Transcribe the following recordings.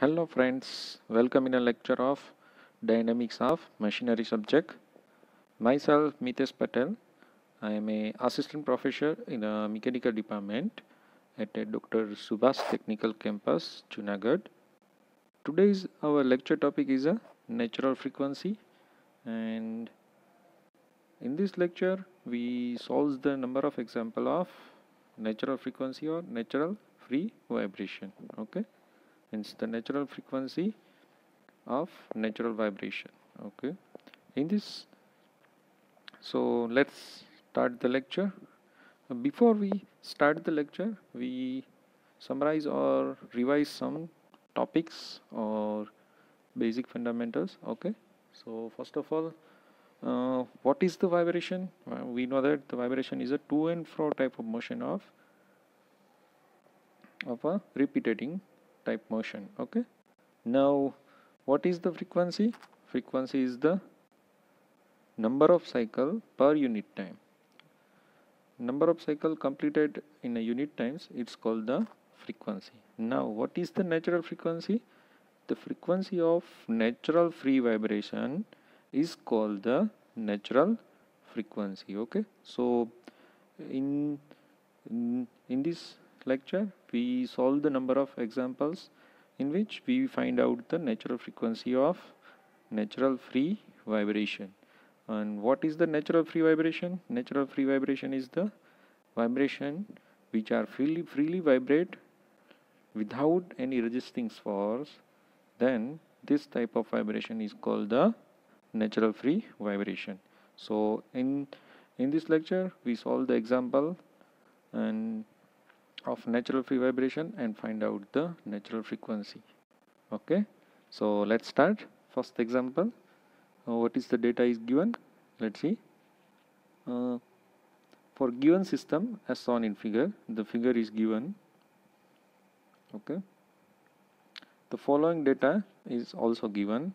Hello friends, welcome in a lecture of Dynamics of Machinery subject. Myself Mitesh Patel. I am a assistant professor in a mechanical department at Dr. Subhash Technical Campus, Junagadh. Today's our lecture topic is a natural frequency and in this lecture we solve the number of example of natural frequency or natural free vibration. Okay hence the natural frequency of natural vibration okay? In this so let's start the lecture. Before we start the lecture we summarize or revise some topics or basic fundamentals okay? So first of all uh, what is the vibration? Uh, we know that the vibration is a to and fro type of motion of of a repeating type motion okay? Now what is the frequency? Frequency is the number of cycle per unit time. Number of cycle completed in a unit times it's called the frequency. Now what is the natural frequency? The frequency of natural free vibration is called the natural frequency okay? So in in, in this lecture we solve the number of examples in which we find out the natural frequency of natural free vibration. And what is the natural free vibration? Natural free vibration is the vibration which are freely freely vibrate without any resisting force. Then this type of vibration is called the natural free vibration. So in in this lecture we solve the example and of natural free vibration and find out the natural frequency. Okay? So let's start. First example uh, what is the data is given? Let's see. Uh, for given system as shown in figure the figure is given. Okay? The following data is also given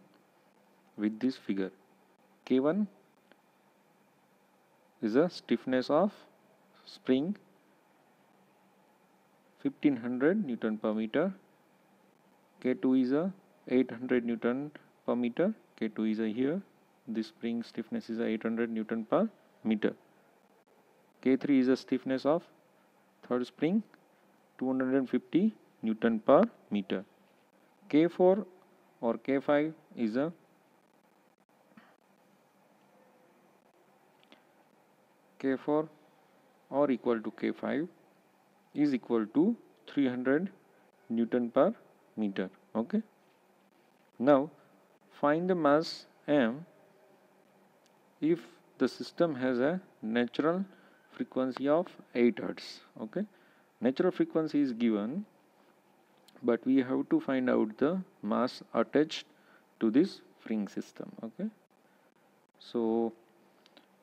with this figure. K1 is a stiffness of spring 1500 Newton per meter. K2 is a 800 Newton per meter. K2 is a here. This spring stiffness is a 800 Newton per meter. K3 is a stiffness of third spring 250 Newton per meter. K4 or K5 is a K4 or equal to K5 is equal to 300 newton per meter. Okay. Now find the mass m if the system has a natural frequency of 8 hertz. Okay. Natural frequency is given but we have to find out the mass attached to this spring system. Okay. So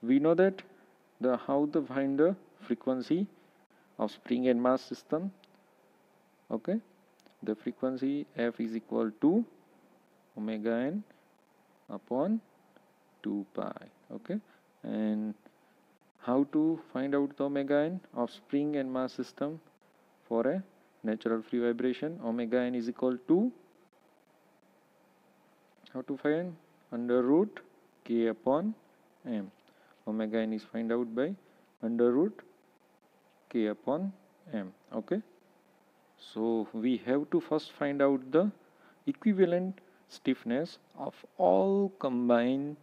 we know that the how to find the frequency of spring and mass system okay? The frequency f is equal to omega n upon 2 pi okay? And how to find out the omega n of spring and mass system? For a natural free vibration omega n is equal to how to find? Under root k upon m. Omega n is find out by under root k upon m okay? So we have to first find out the equivalent stiffness of all combined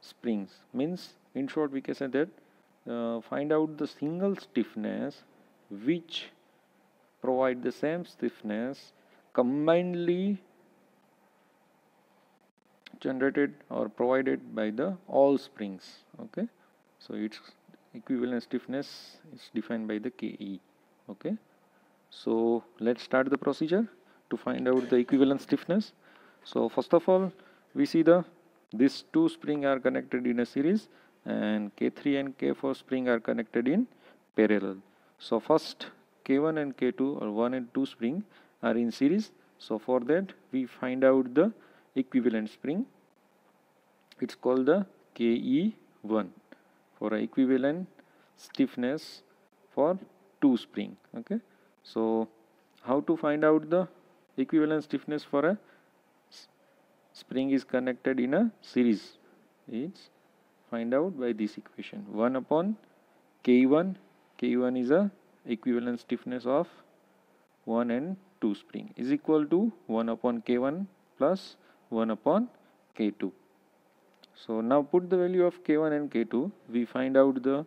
springs. Means in short we can say that uh, find out the single stiffness which provide the same stiffness combinedly generated or provided by the all springs okay? So it's equivalent stiffness is defined by the KE okay? So let's start the procedure to find out the equivalent stiffness. So first of all we see the these two spring are connected in a series and K3 and K4 spring are connected in parallel. So first K1 and K2 or 1 and 2 spring are in series. So for that we find out the equivalent spring. It's called the KE1 for equivalent stiffness for two spring okay? So how to find out the equivalent stiffness for a spring is connected in a series. It's find out by this equation. 1 upon k1 k1 is a equivalent stiffness of 1 and 2 spring. Is equal to 1 upon k1 plus 1 upon k2 so now put the value of k1 and k2 we find out the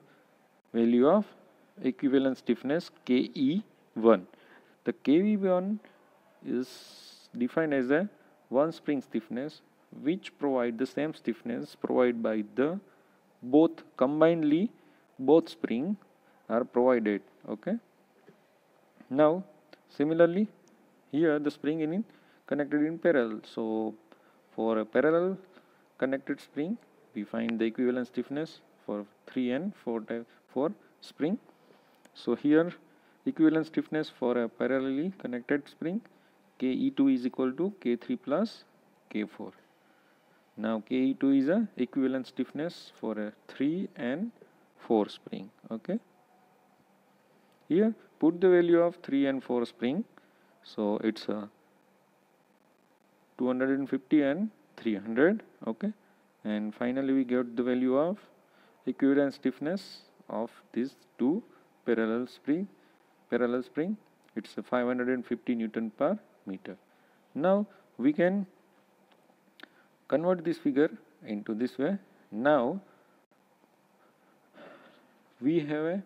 value of equivalent stiffness ke1 the ke1 is defined as a one spring stiffness which provide the same stiffness provided by the both combinedly both spring are provided okay? Now similarly here the spring in connected in parallel. So for a parallel connected spring. We find the equivalent stiffness for 3 and 4 type 4 spring. So here equivalent stiffness for a parallelly connected spring. Ke2 is equal to k3 plus k4 now ke2 is a equivalent stiffness for a 3 and 4 spring okay? Here put the value of 3 and 4 spring. So it's a 250 and 300 okay? And finally we get the value of equivalent stiffness of these two parallel spring parallel spring. It's a 550 newton per meter. Now we can convert this figure into this way. Now we have a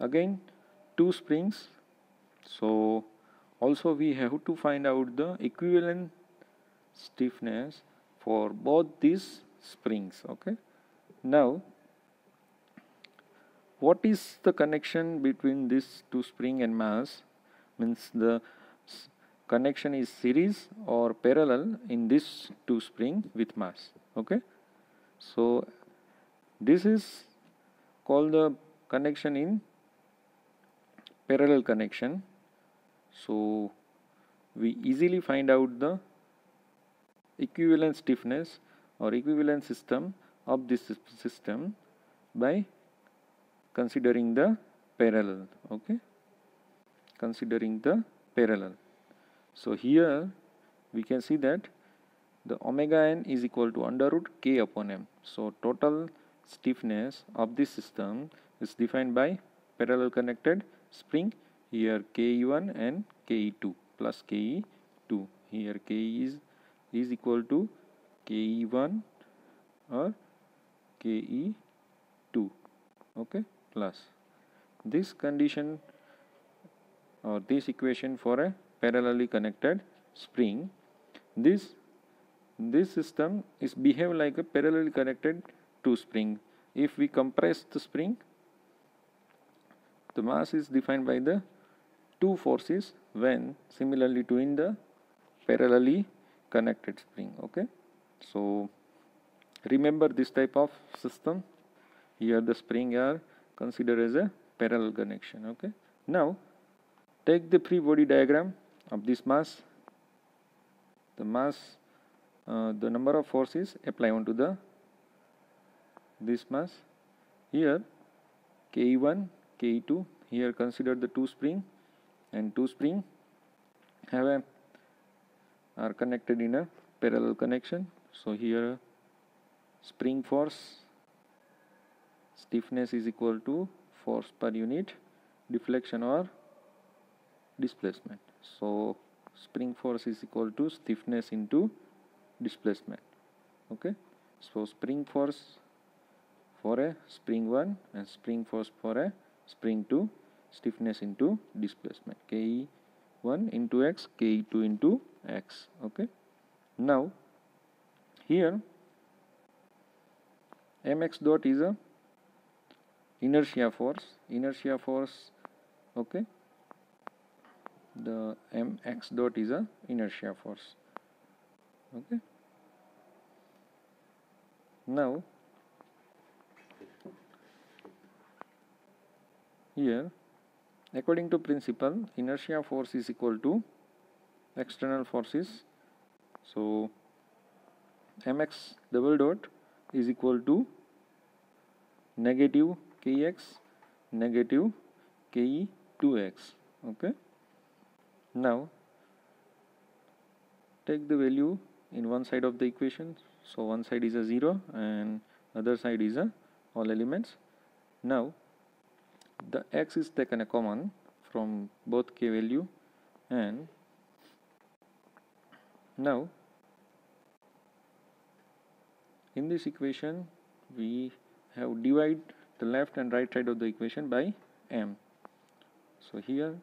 again two springs. So also we have to find out the equivalent stiffness for both these springs okay? Now what is the connection between these two spring and mass? Means the connection is series or parallel in this two spring with mass okay? So this is called the connection in parallel connection. So we easily find out the equivalent stiffness or equivalent system of this system by considering the parallel okay? Considering the parallel. So here we can see that the omega n is equal to under root k upon m. So total stiffness of this system is defined by parallel connected spring. Here ke1 and ke2 plus ke2 here ke is is equal to ke1 or ke2 okay plus. This condition or this equation for a parallelly connected spring this this system is behave like a parallelly connected two spring. If we compress the spring the mass is defined by the two forces when similarly to in the parallelly connected spring okay? So remember this type of system. Here the spring are considered as a parallel connection okay? Now take the free body diagram of this mass. The mass uh, the number of forces apply onto the this mass. Here ke1 ke2 here consider the two spring and two spring have a are connected in a parallel connection. So here spring force stiffness is equal to force per unit deflection or displacement. So spring force is equal to stiffness into displacement. Okay? So spring force for a spring 1 and spring force for a spring 2 stiffness into displacement. Ke1 into x ke2 into x okay. Now here mx dot is a inertia force inertia force okay. The mx dot is a inertia force okay. Now here according to principle inertia force is equal to external forces. So mx double dot is equal to negative kx negative ke 2x okay? Now take the value in one side of the equation. So one side is a 0 and other side is a all elements. Now the x is taken a common from both k value and now in this equation we have divide the left and right side of the equation by m. So here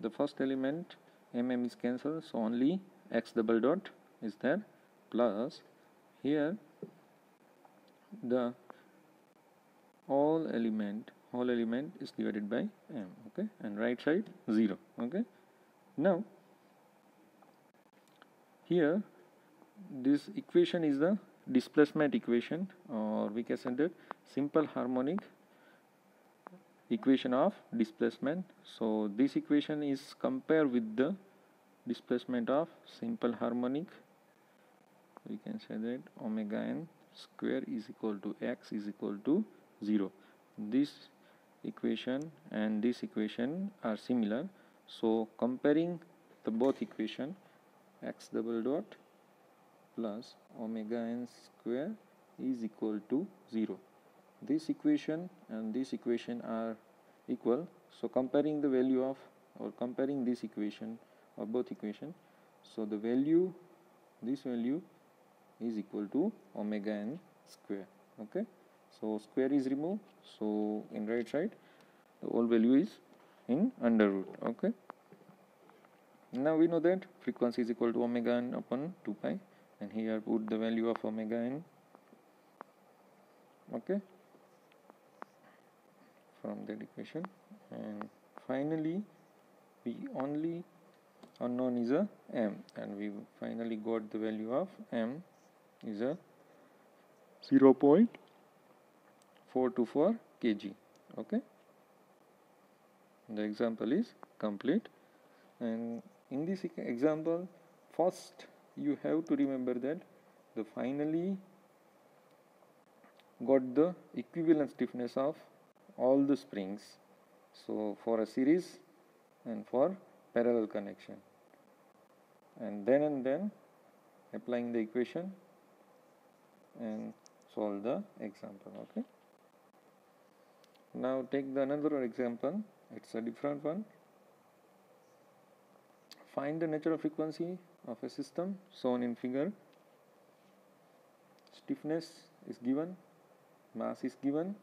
the first element mm is cancelled so only x double dot is there plus here the all element whole element is divided by m okay and right side 0 okay. Now here this equation is the displacement equation or we can say that simple harmonic equation of displacement. So this equation is compared with the displacement of simple harmonic. We can say that omega n square is equal to x is equal to 0 this equation and this equation are similar. So comparing the both equation x double dot plus omega n square is equal to 0 this equation and this equation are equal. So comparing the value of or comparing this equation or both equation. So the value this value is equal to omega n square. Okay? So square is removed. So in right side the whole value is in under root. Okay now we know that frequency is equal to omega n upon 2 pi and here put the value of omega n okay from that equation. And finally we only unknown is a m and we finally got the value of m is a 0 0.424 kg okay. The example is complete. And in this example first you have to remember that the finally got the equivalent stiffness of all the springs. So for a series and for parallel connection. And then and then applying the equation and solve the example okay? Now take the another example. It's a different one find the natural frequency of a system shown in figure. Stiffness is given mass is given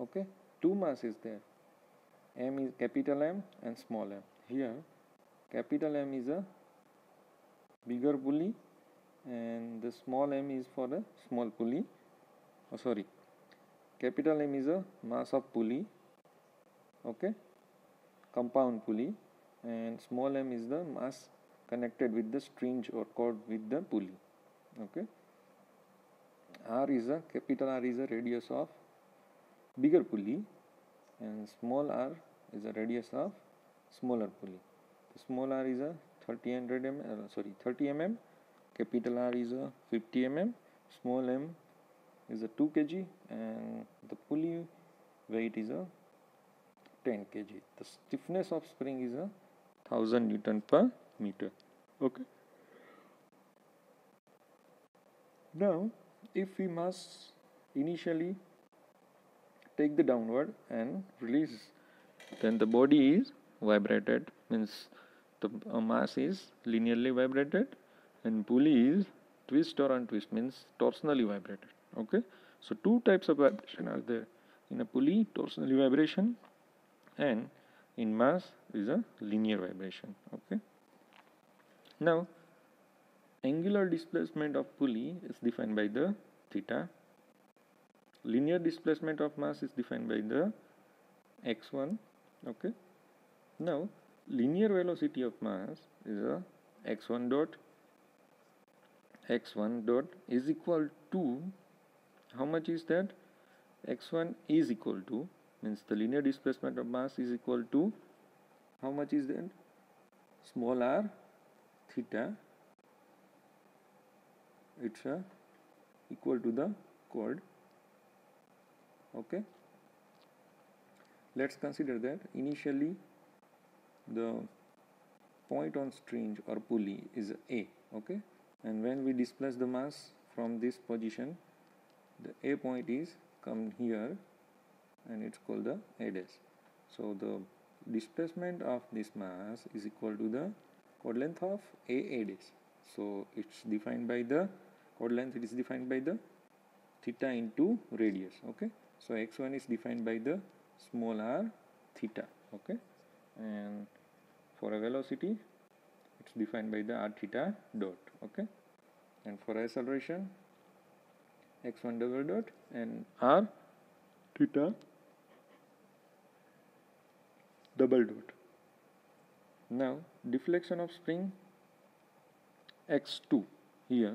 okay? Two mass is there. M is capital m and small m. Here capital m is a bigger pulley and the small m is for a small pulley. Oh sorry. Capital m is a mass of pulley okay? Compound pulley and small m is the mass connected with the string or cord with the pulley okay r is a capital r is a radius of bigger pulley and small r is a radius of smaller pulley the small r is a 30 100 mm uh, sorry 30 mm capital r is a 50 mm small m is a 2 kg and the pulley weight is a 10 kg. The stiffness of spring is a 1000 Newton per meter. Okay. Now, if we must initially take the downward and release, then the body is vibrated, means the uh, mass is linearly vibrated and pulley is twist or untwist means torsionally vibrated. Okay. So, two types of vibration are there. In a pulley, torsionally vibration and in mass is a linear vibration okay? Now angular displacement of pulley is defined by the theta. Linear displacement of mass is defined by the x1 okay? Now linear velocity of mass is a x1 dot. X1 dot is equal to how much is that? X1 is equal to means the linear displacement of mass is equal to how much is then small r theta it's a equal to the chord. Okay? Let's consider that initially the point on string or pulley is a okay? And when we displace the mass from this position the a point is come here and it's called the dash so the displacement of this mass is equal to the chord length of a dash so it's defined by the chord length it is defined by the theta into radius okay? So x1 is defined by the small r theta okay? And for a velocity it's defined by the r theta dot okay? And for acceleration x1 double dot and r theta double dot. Now deflection of spring x2 here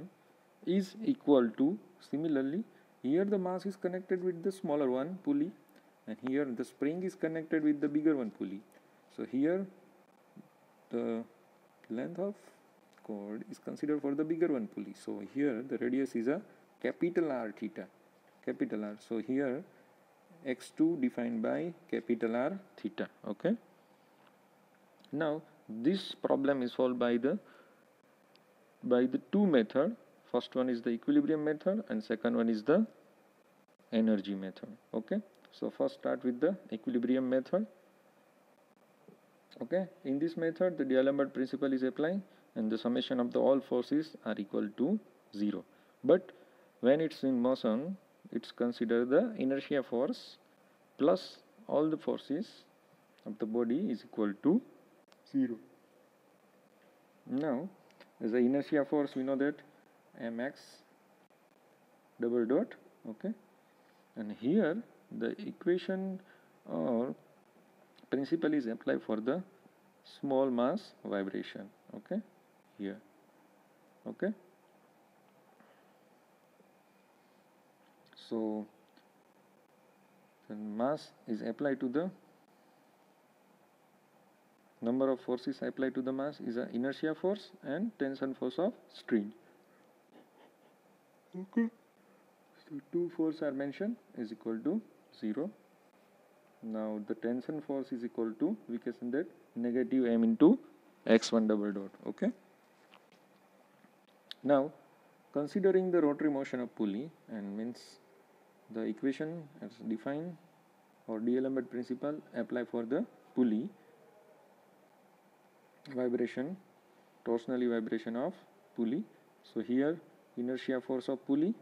is equal to similarly here the mass is connected with the smaller one pulley and here the spring is connected with the bigger one pulley. So here the length of cord is considered for the bigger one pulley. So here the radius is a capital R theta capital R. So here x2 defined by capital R theta okay? Now this problem is solved by the by the two method. First one is the equilibrium method and second one is the energy method okay? So first start with the equilibrium method okay? In this method the D'Alembert principle is applying and the summation of the all forces are equal to 0 but when it's in motion it's considered the inertia force plus all the forces of the body is equal to 0 now as the inertia force we know that mx double dot okay? And here the equation or principle is applied for the small mass vibration okay? Here okay so the mass is applied to the number of forces applied to the mass is an inertia force and tension force of string okay. So two forces are mentioned is equal to 0 now the tension force is equal to we can say that negative m into x1 double dot okay? Now considering the rotary motion of pulley and means the equation as defined or D'Alembert principle apply for the pulley vibration torsionally vibration of pulley. So here inertia force of pulley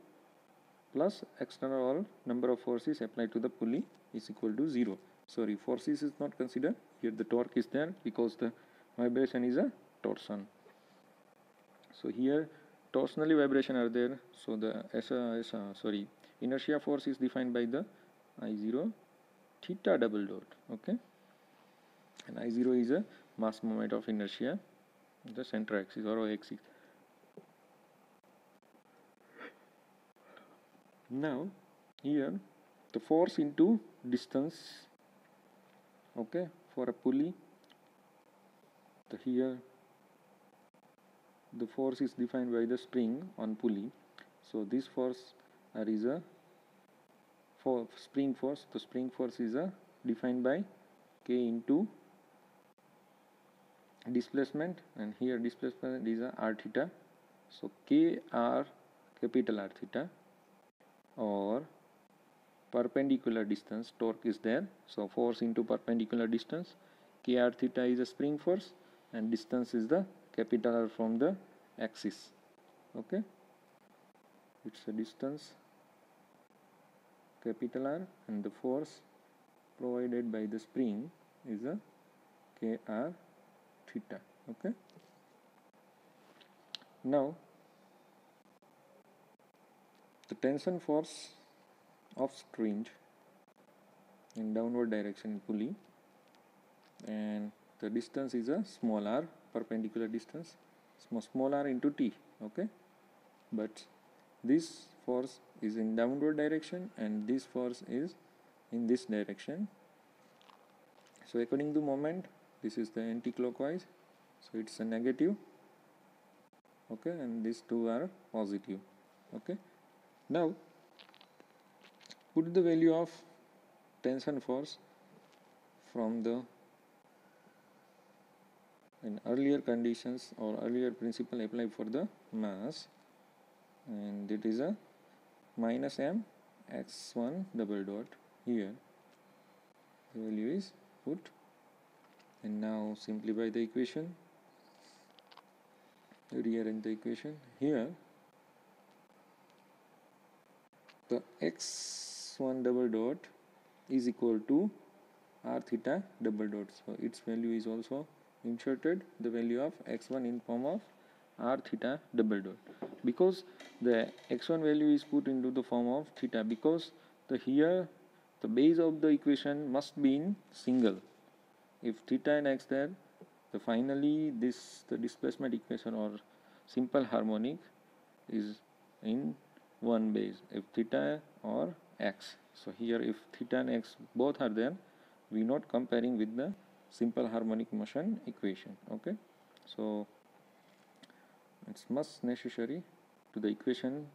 plus external or number of forces applied to the pulley is equal to 0 sorry forces is not considered. Here the torque is there because the vibration is a torsion. So here torsionally vibration are there. So the S, S, sorry inertia force is defined by the I0 theta double dot okay? And I0 is a mass moment of inertia the center axis or axis now here the force into distance okay for a pulley the here the force is defined by the spring on pulley. So this force are is a for spring force. The spring force is a defined by k into displacement and here displacement is a r theta. So k r capital r theta or perpendicular distance torque is there. So force into perpendicular distance kr theta is a spring force and distance is the capital R from the axis. Okay? It's a distance capital R and the force provided by the spring is a kr theta okay? Now the tension force of string in downward direction in pulley and the distance is a small r perpendicular distance small, small r into t okay? But this force is in downward direction and this force is in this direction. So according to moment this is the anti-clockwise. So it's a negative. Okay and these two are positive. Okay. Now put the value of tension force from the in earlier conditions or earlier principle apply for the mass. And it is a minus m x1 double dot here. The value is put. And now simplify the equation rearrange the equation here. The x1 double dot is equal to r theta double dot. So its value is also inserted. The value of x1 in form of r theta double dot. Because the x1 value is put into the form of theta because the here the base of the equation must be in single. If theta and x there the finally this the displacement equation or simple harmonic is in one base. If theta or x. So here if theta and x both are there we not comparing with the simple harmonic motion equation. Okay? So it's must necessary to the equation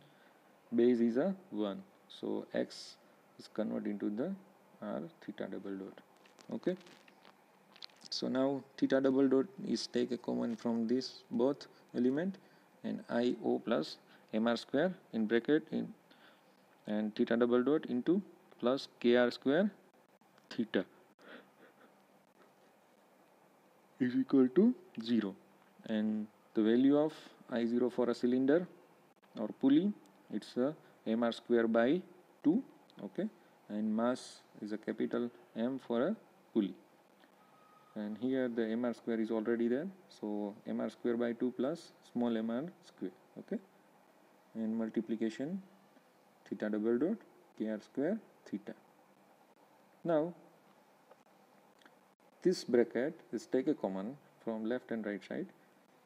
base is a 1 so x is converted into the r theta double dot. Okay? So now theta double dot is take a common from this both element and i o plus mr square in bracket in and theta double dot into plus kr square theta is equal to 0 and the value of I0 for a cylinder or pulley it's a mr square by 2 okay? And mass is a capital M for a pulley. And here the mr square is already there so mr square by 2 plus small mr square okay? And multiplication theta double dot kr square theta. Now this bracket is take a common from left and right side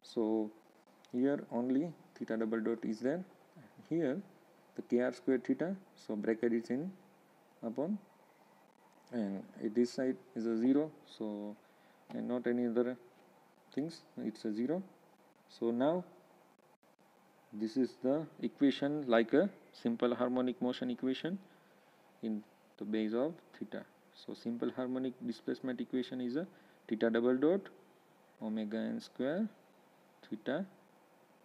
so here only theta double dot is there. Here the kr square theta so bracket is in upon and this side is a 0 so and not any other things it's a 0 so now this is the equation like a simple harmonic motion equation in the base of theta. So simple harmonic displacement equation is a theta double dot omega n square theta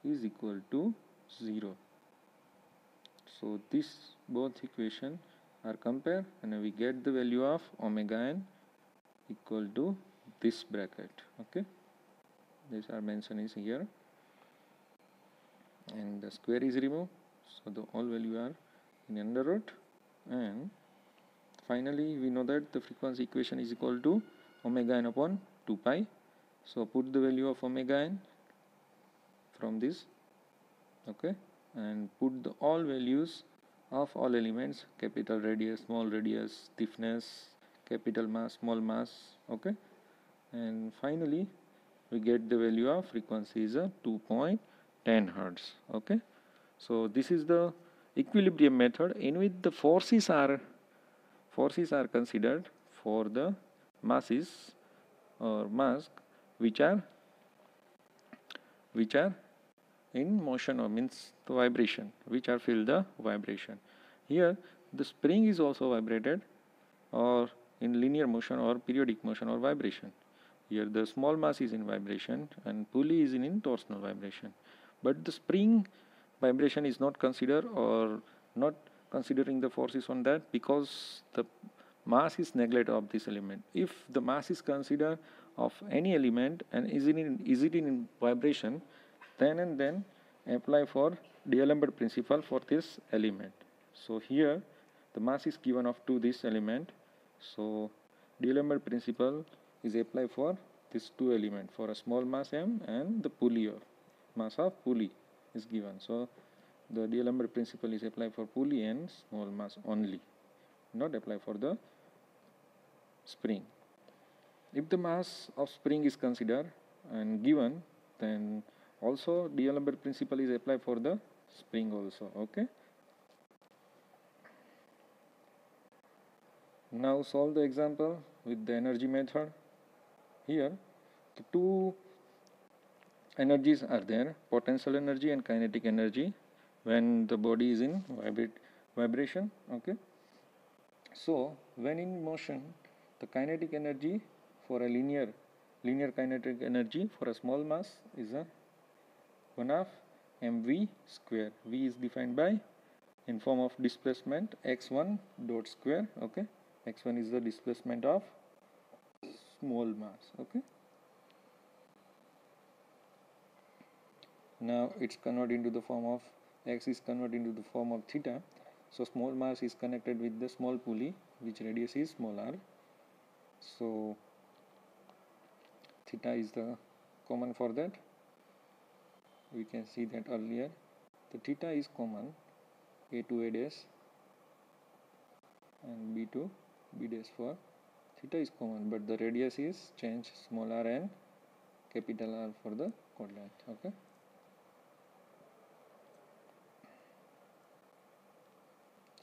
is equal to 0. So this both equation are compared and we get the value of omega n equal to this bracket okay? These are mentioned is here. And the square is removed. So the all value are in under root. And finally we know that the frequency equation is equal to omega n upon 2 pi. So put the value of omega n from this okay and put the all values of all elements capital radius small radius stiffness capital mass small mass okay. And finally we get the value of frequency is a 2.10 hertz okay. So this is the equilibrium method in which the forces are forces are considered for the masses or mass which are which are in motion or means the vibration which are feel the vibration. Here the spring is also vibrated or in linear motion or periodic motion or vibration. Here the small mass is in vibration and pulley is in, in torsional vibration. But the spring vibration is not considered or not considering the forces on that because the mass is neglected of this element. If the mass is considered of any element and is it in, is it in vibration, then and then apply for D'Alembert principle for this element. So here the mass is given of to this element. So D'Alembert principle is applied for this two element for a small mass m and the pulley of mass of pulley is given. So the D'Alembert principle is applied for pulley and small mass only, not apply for the spring. If the mass of spring is considered and given, then also D'Alembert principle is applied for the spring also. Okay. Now solve the example with the energy method. Here, the two energies are there, potential energy and kinetic energy when the body is in vibrate vibration okay so when in motion the kinetic energy for a linear linear kinetic energy for a small mass is a 1 half mv square. v is defined by in form of displacement x1 dot square okay? X1 is the displacement of small mass okay? Now it's converted into the form of x is converted into the form of theta. So small mass is connected with the small pulley which radius is small r. So theta is the common for that we can see that earlier. The theta is common a to a dash and b to b dash for theta is common but the radius is changed small r and capital R for the chord length okay?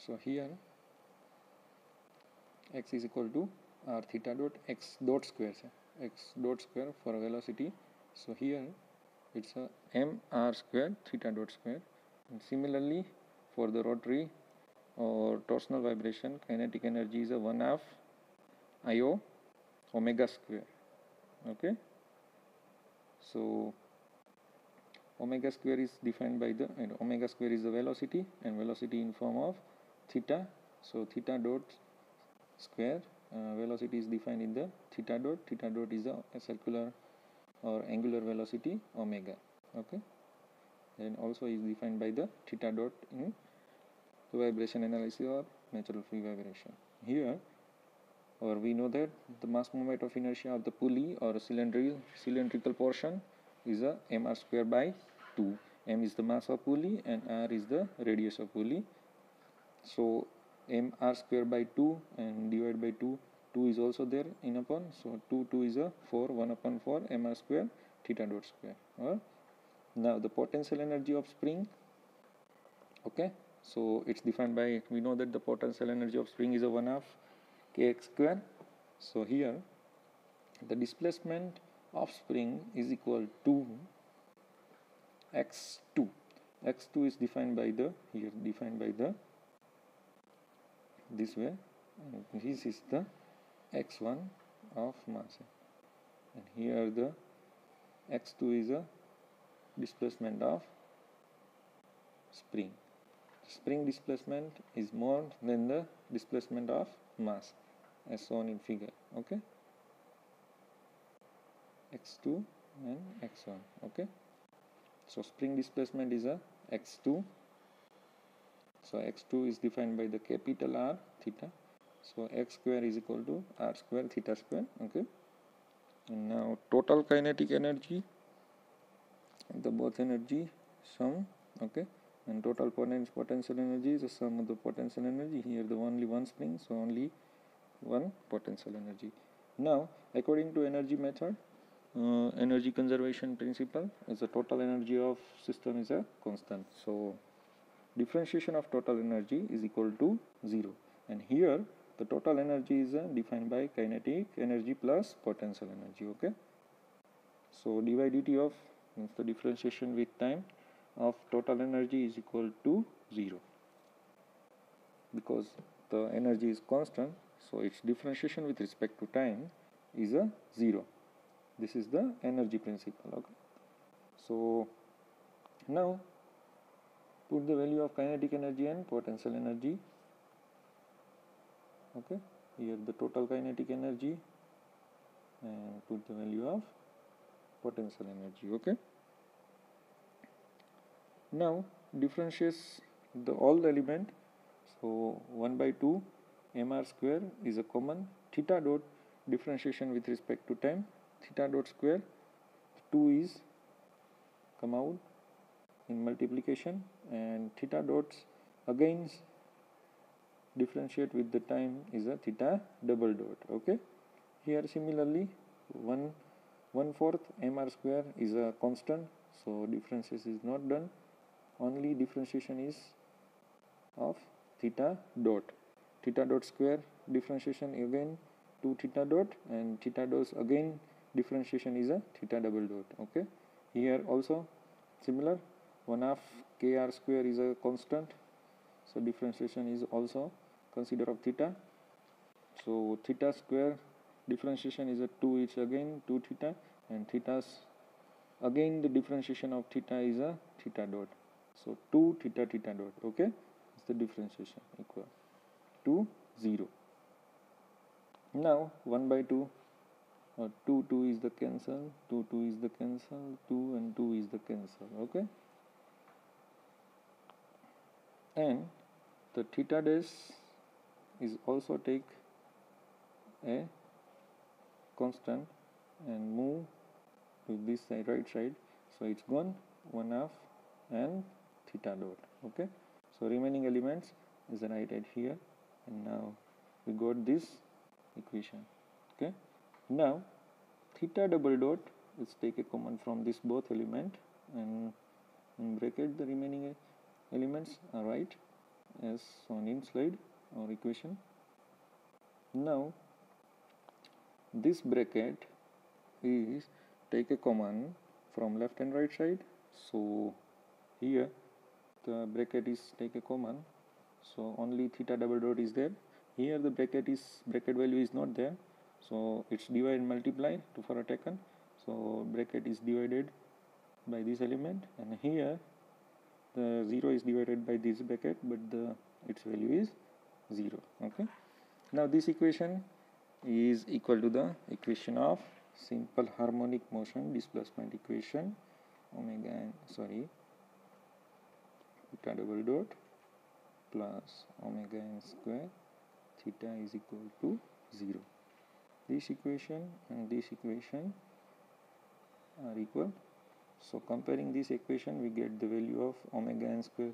So here x is equal to r theta dot x dot square x dot square for velocity. So here it's a m r square theta dot square. And similarly for the rotary or torsional vibration kinetic energy is a 1 half io omega square. Okay? So omega square is defined by the and omega square is the velocity and velocity in form of theta. So theta dot square uh, velocity is defined in the theta dot. Theta dot is a, a circular or angular velocity omega okay? Then also is defined by the theta dot in the vibration analysis or natural free vibration. Here or we know that the mass moment of inertia of the pulley or cylindrical cylindrical portion is a mr square by 2 m is the mass of pulley and r is the radius of pulley. So m r square by 2 and divided by 2 2 is also there in upon so 2 2 is a 4 1 upon 4 mr square theta dot square or now the potential energy of spring okay so it's defined by we know that the potential energy of spring is a 1 half kx square so here the displacement of spring is equal to x2 x2 is defined by the here defined by the this way this is the x1 of mass and here the x2 is a displacement of spring. Spring displacement is more than the displacement of mass as shown in figure okay? X2 and x1 okay? So spring displacement is a x2 so x2 is defined by the capital R theta so x square is equal to r square theta square okay? And now total kinetic energy the both energy sum okay? And total potential energy is the sum of the potential energy. Here the only one spring so only one potential energy. Now according to energy method uh, energy conservation principle is the total energy of system is a constant. So differentiation of total energy is equal to 0 and here the total energy is uh, defined by kinetic energy plus potential energy okay? So dy dt of means the differentiation with time of total energy is equal to 0 because the energy is constant so its differentiation with respect to time is a 0 this is the energy principle okay? So now put the value of kinetic energy and potential energy okay here the total kinetic energy and put the value of potential energy okay? Now differentiates the all the element. So 1 by 2 mr square is a common theta dot differentiation with respect to time. Theta dot square 2 is come out in multiplication and theta dots again differentiate with the time is a theta double dot okay? Here similarly one one fourth mr square is a constant so differences is not done. Only differentiation is of theta dot. Theta dot square differentiation again 2 theta dot and theta dot again differentiation is a theta double dot okay? Here also similar 1 half kr square is a constant so differentiation is also consider of theta. So theta square differentiation is a 2 it's again 2 theta and theta's again the differentiation of theta is a theta dot. So 2 theta theta dot okay? It's the differentiation equal to 0 now 1 by 2 or 2 2 is the cancel 2 2 is the cancel 2 and 2 is the cancel okay? And the theta dash is also take a constant and move to this side right side. So it's gone one half and theta dot okay? So remaining elements is right at here. And now we got this equation okay? Now theta double dot let's take a common from this both element. And bracket the remaining elements are right as shown in slide or equation. Now this bracket is take a common from left and right side. So here the bracket is take a common so only theta double dot is there. Here the bracket is bracket value is not there. So it's divide and multiply to for a taken so bracket is divided by this element. And here the 0 is divided by this bracket but the its value is 0 okay? Now this equation is equal to the equation of simple harmonic motion displacement equation omega sorry theta double dot plus omega n square theta is equal to 0 this equation and this equation are equal so comparing this equation we get the value of omega n square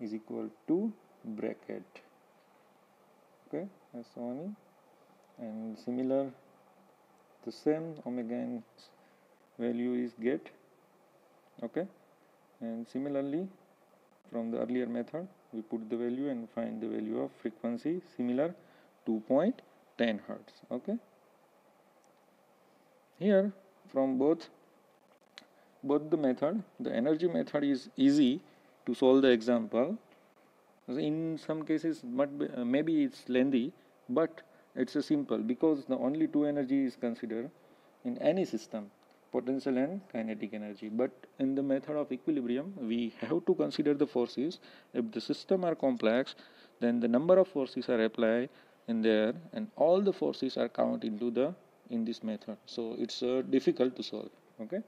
is equal to bracket. Okay as in and similar the same omega n value is get. Okay and similarly from the earlier method we put the value and find the value of frequency similar 2.10 hertz. Okay here from both both the method the energy method is easy to solve the example. In some cases uh, maybe it's lengthy but it's a simple because the only two energy is considered in any system potential and kinetic energy. But in the method of equilibrium we have to consider the forces. If the system are complex then the number of forces are applied in there and all the forces are count into the in this method. So it's uh, difficult to solve okay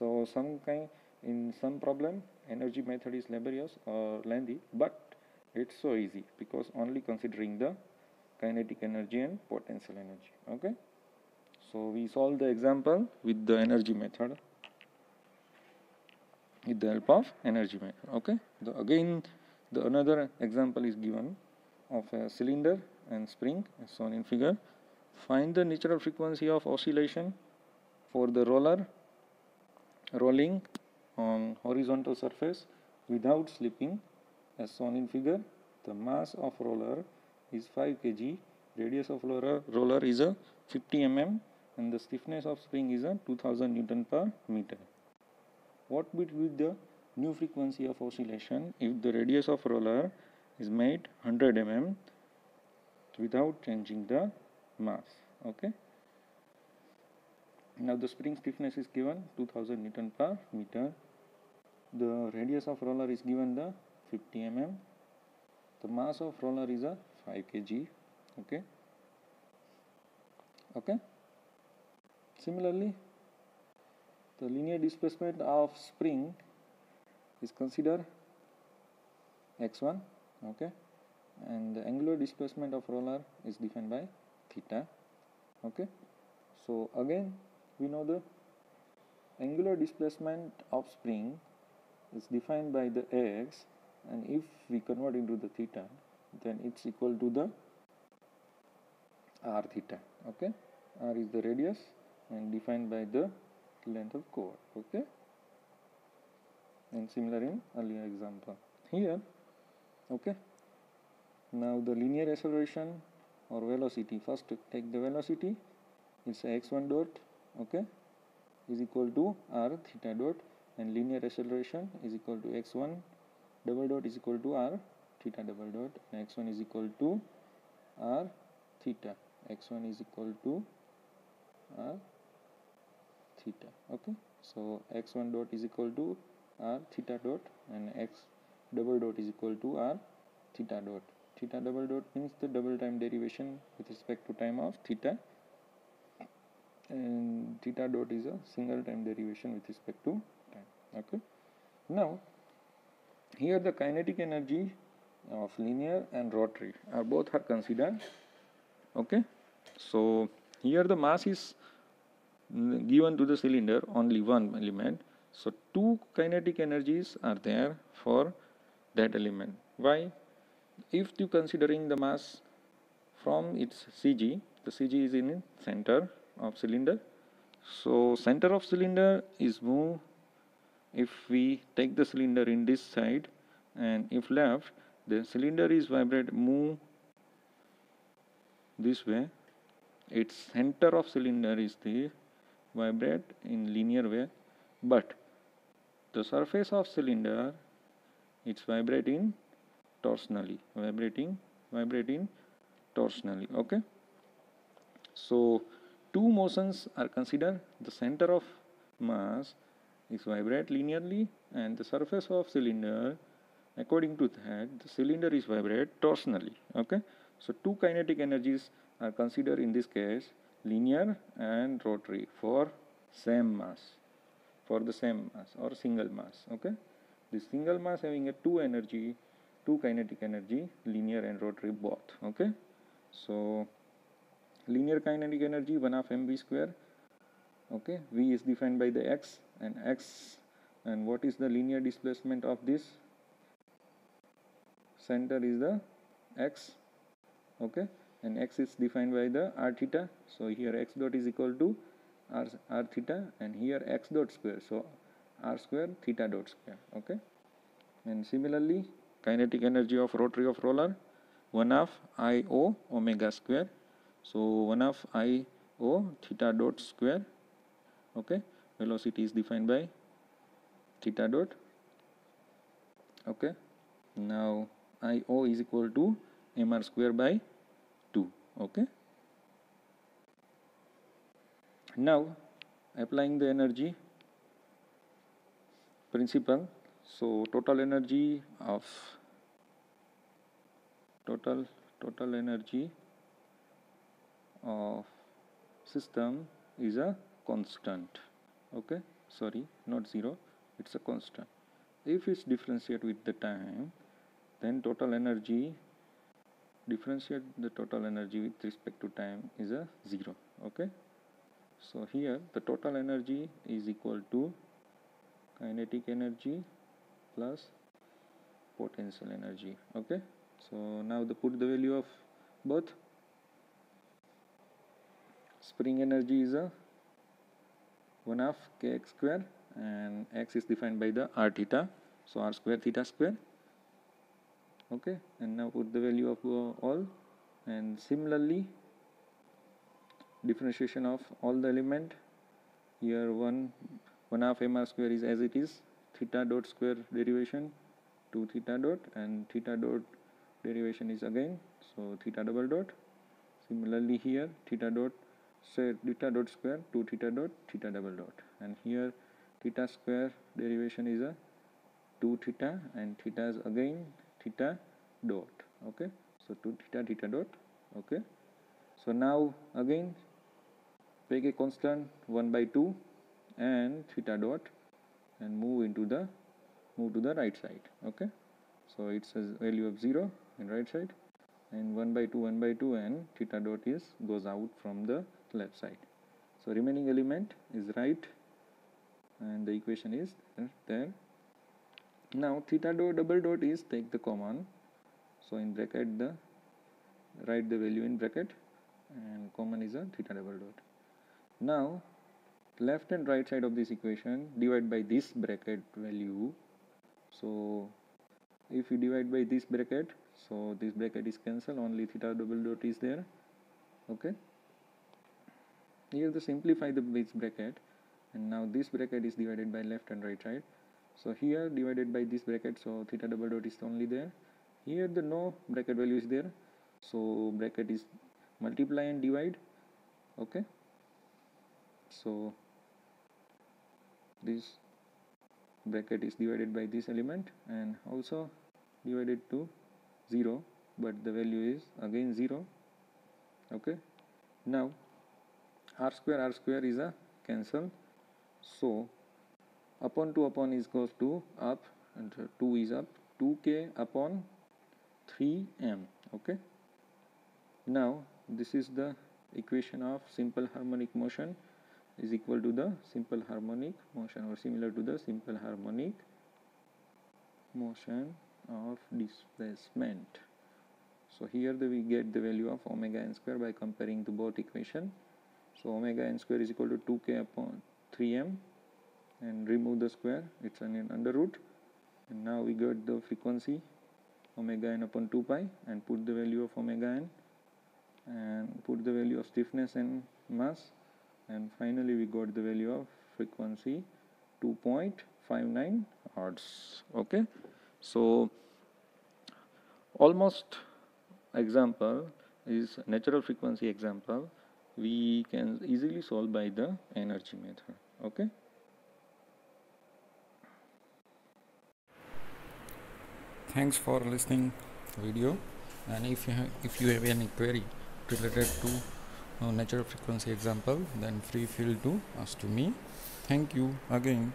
so some kind in some problem energy method is laborious or lengthy but it's so easy because only considering the kinetic energy and potential energy okay? So we solve the example with the energy method with the help of energy method okay? The, again the another example is given of a cylinder and spring as shown in figure. Find the natural frequency of oscillation for the roller rolling on horizontal surface without slipping. As shown in figure the mass of roller is 5 kg. Radius of roller, roller is a 50 mm and the stiffness of spring is a 2000 newton per meter. What would be the new frequency of oscillation? If the radius of roller is made 100 mm without changing the mass okay now the spring stiffness is given 2000 newton per meter. The radius of roller is given the 50 mm the mass of roller is a 5 kg okay? Okay? Similarly the linear displacement of spring is considered x1 okay? And the angular displacement of roller is defined by theta okay? So again we know the angular displacement of spring is defined by the x and if we convert into the theta then it's equal to the r theta okay? R is the radius and defined by the length of core okay? And similar in earlier example here okay? Now the linear acceleration or velocity. First take the velocity. It's x1 dot okay? Is equal to r theta dot and linear acceleration is equal to x1 double dot is equal to r theta double dot and x1 is equal to r theta. x1 is equal to r theta. Okay? So x1 dot is equal to r theta dot and x double dot is equal to r theta dot. Theta double dot means the double time derivation with respect to time of theta and theta dot is a single time derivation with respect to time. Okay? Now here the kinetic energy of linear and rotary are both are considered. Okay? So here the mass is given to the cylinder only one element. So two kinetic energies are there for that element. Why? If you considering the mass from its cg the cg is in center of cylinder. So center of cylinder is move. If we take the cylinder in this side and if left the cylinder is vibrate move this way. Its center of cylinder is the vibrate in linear way. But the surface of cylinder it's vibrating torsionally vibrating vibrating torsionally okay? So two motions are considered. The center of mass is vibrate linearly and the surface of cylinder according to that the cylinder is vibrate torsionally okay? So two kinetic energies are considered in this case linear and rotary for same mass for the same mass or single mass okay? The single mass having a two energy two kinetic energy linear and rotary both okay? So linear kinetic energy 1 half mv square okay? V is defined by the x and x and what is the linear displacement of this? Center is the x okay? And x is defined by the r theta. So here x dot is equal to r, r theta and here x dot square. So r square theta dot square okay? And similarly kinetic energy of rotary of roller 1 half i o omega square so 1 of i o theta dot square okay? Velocity is defined by theta dot okay? Now i o is equal to mr square by 2 okay? Now applying the energy principle so total energy of total total energy of system is a constant. Okay? Sorry not zero. It's a constant. If it's differentiate with the time then total energy differentiate the total energy with respect to time is a 0 okay? So here the total energy is equal to kinetic energy plus potential energy. Okay? So now the put the value of both spring energy is a 1 half kx square and x is defined by the r theta. So r square theta square. Okay and now put the value of uh, all. And similarly differentiation of all the element. Here 1 1 half mr square is as it is. Theta dot square derivation 2 theta dot and theta dot derivation is again. So theta double dot. Similarly here theta dot say theta dot square 2 theta dot theta double dot. And here theta square derivation is a 2 theta and theta is again theta dot okay? So 2 theta theta dot okay? So now again take a constant 1 by 2 and theta dot and move into the move to the right side okay? So it's a value of 0 in right side and 1 by 2 1 by 2 and theta dot is goes out from the left side. So remaining element is right and the equation is there. Now theta dot double dot is take the common. So in bracket the write the value in bracket and common is a theta double dot. Now left and right side of this equation divide by this bracket value. So if you divide by this bracket so this bracket is cancelled only theta double dot is there. Okay here the simplify the this bracket. And now this bracket is divided by left and right side so here divided by this bracket so theta double dot is only there. Here the no bracket value is there. So bracket is multiply and divide. Okay? So this bracket is divided by this element and also divided to 0 but the value is again 0 okay? Now r square r square is a cancel. So upon 2 upon is goes to up and 2 is up. 2k upon 3m okay? Now this is the equation of simple harmonic motion is equal to the simple harmonic motion or similar to the simple harmonic motion of displacement. So here the, we get the value of omega n square by comparing the both equation so omega n square is equal to 2k upon 3m and remove the square. It's an under root. And now we got the frequency omega n upon 2 pi and put the value of omega n and put the value of stiffness and mass. And finally we got the value of frequency 2.59 hertz. Okay? So almost example is natural frequency example we can easily solve by the energy method okay? Thanks for listening video. And if you have, if you have any query related to uh, natural frequency example then free feel to ask to me. Thank you again